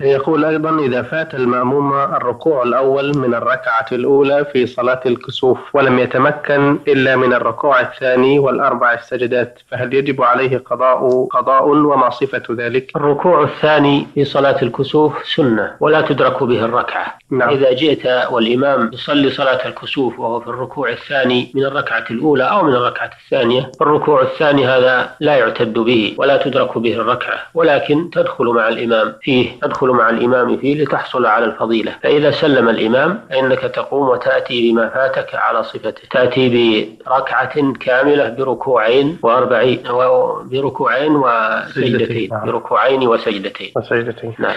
يقول أيضا إذا فات المأموم الركوع الأول من الركعة الأولى في صلاة الكسوف ولم يتمكن إلا من الركوع الثاني والأربع السجدات فهل يجب عليه قضاء قضاء وما صفة ذلك؟ الركوع الثاني في صلاة الكسوف سنة ولا تدرك به الركعة نعم. إذا جئت والإمام يصلي صلاة الكسوف وهو في الركوع الثاني من الركعة الأولى أو من الركعة الثانية الركوع الثاني هذا لا يعتد به ولا تدرك به الركعة ولكن تدخل مع الإمام فيه تدخل مع الإمام فيه لتحصل على الفضيلة. فإذا سلم الإمام فإنك تقوم وتأتي بما فاتك على صفته. تأتي بركعة كاملة بركوعين وأربعين بركوعين وسجدتين. بركوعين وسجدتين. وسجدتين. نعم.